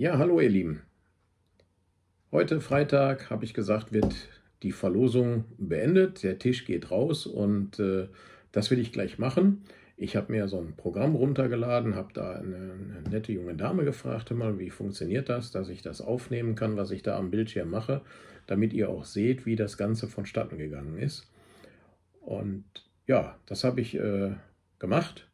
Ja, hallo ihr Lieben. Heute Freitag habe ich gesagt, wird die Verlosung beendet. Der Tisch geht raus und äh, das will ich gleich machen. Ich habe mir so ein Programm runtergeladen, habe da eine, eine, nette junge Dame gefragt, mal, wie funktioniert das, dass ich das aufnehmen kann, was ich da am Bildschirm mache, damit ihr auch seht, wie das Ganze vonstatten gegangen ist. Und ja, das habe ich äh, gemacht.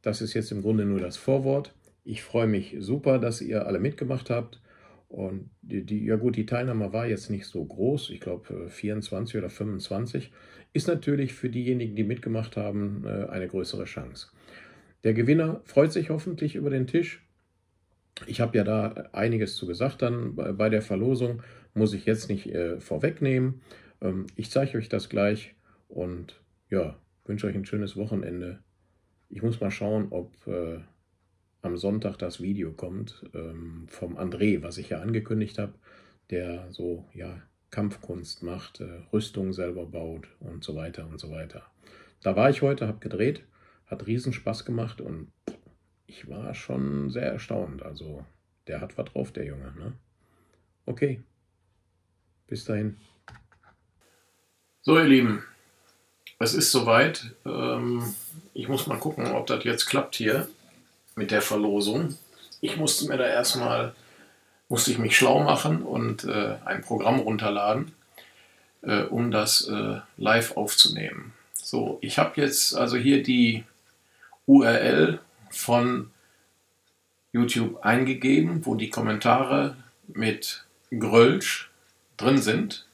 Das ist jetzt im Grunde nur das Vorwort. Ich freue mich super, dass ihr alle mitgemacht habt. Und die, die, ja gut, die Teilnahme war jetzt nicht so groß, ich glaube 24 oder 25, ist natürlich für diejenigen, die mitgemacht haben, äh, eine größere Chance. Der Gewinner freut sich hoffentlich über den Tisch. Ich habe ja da einiges zu gesagt dann bei der Verlosung, muss ich jetzt nicht äh, vorwegnehmen. Ähm, ich zeige euch das gleich und ja, wünsche euch ein schönes Wochenende. Ich muss mal schauen, ob äh, am Sonntag das Video kommt ähm, vom André, was ich ja angekündigt habe, der so ja Kampfkunst macht, äh, Rüstung selber baut und so weiter und so weiter. Da war ich heute, habe gedreht, hat riesen Spaß gemacht und ich war schon sehr erstaunt. Also der hat was drauf, der Junge. Ne? Okay, bis dahin. So ihr Lieben, es ist soweit. Ähm, ich muss mal gucken, ob das jetzt klappt hier mit der Verlosung. Ich musste mir da erstmal, musste ich mich schlau machen und äh, ein Programm runterladen, äh, um das äh, live aufzunehmen. So, ich habe jetzt also hier die URL von YouTube eingegeben, wo die Kommentare mit Grölsch drin sind.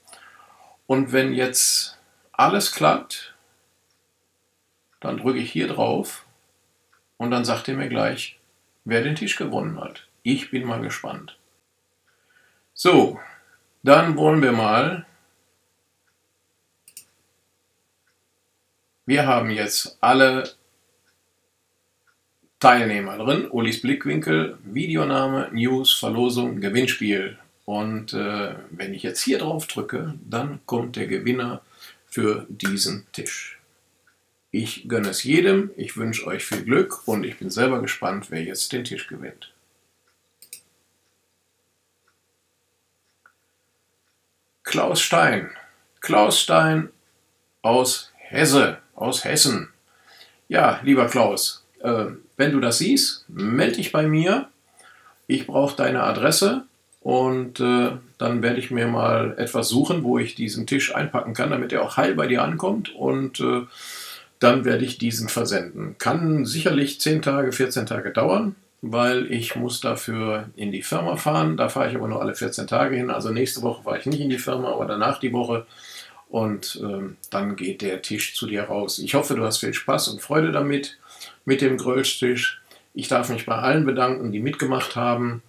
Und wenn jetzt alles klappt, dann drücke ich hier drauf und dann sagt er mir gleich, wer den Tisch gewonnen hat. Ich bin mal gespannt. So, dann wollen wir mal. Wir haben jetzt alle Teilnehmer drin. Ulis Blickwinkel, Videoname, News, Verlosung, Gewinnspiel. Und äh, wenn ich jetzt hier drauf drücke, dann kommt der Gewinner für diesen Tisch. Ich gönne es jedem, ich wünsche euch viel Glück und ich bin selber gespannt, wer jetzt den Tisch gewinnt. Klaus Stein. Klaus Stein aus Hesse, aus Hessen. Ja, lieber Klaus, äh, wenn du das siehst, melde dich bei mir. Ich brauche deine Adresse und äh, dann werde ich mir mal etwas suchen, wo ich diesen Tisch einpacken kann, damit er auch heil bei dir ankommt und äh, dann werde ich diesen versenden. Kann sicherlich 10 Tage, 14 Tage dauern, weil ich muss dafür in die Firma fahren. Da fahre ich aber nur alle 14 Tage hin. Also nächste Woche fahre ich nicht in die Firma, aber danach die Woche. Und ähm, dann geht der Tisch zu dir raus. Ich hoffe, du hast viel Spaß und Freude damit, mit dem Grölstisch. Ich darf mich bei allen bedanken, die mitgemacht haben.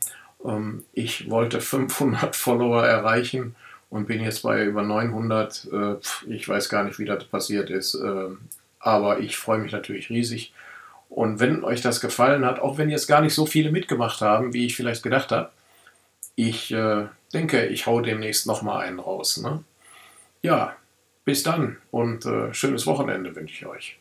Ähm, ich wollte 500 Follower erreichen und bin jetzt bei über 900. Äh, ich weiß gar nicht, wie das passiert ist. Aber ich freue mich natürlich riesig. Und wenn euch das gefallen hat, auch wenn jetzt gar nicht so viele mitgemacht haben, wie ich vielleicht gedacht habe, ich äh, denke, ich hau demnächst nochmal einen raus. Ne? Ja, bis dann und äh, schönes Wochenende wünsche ich euch.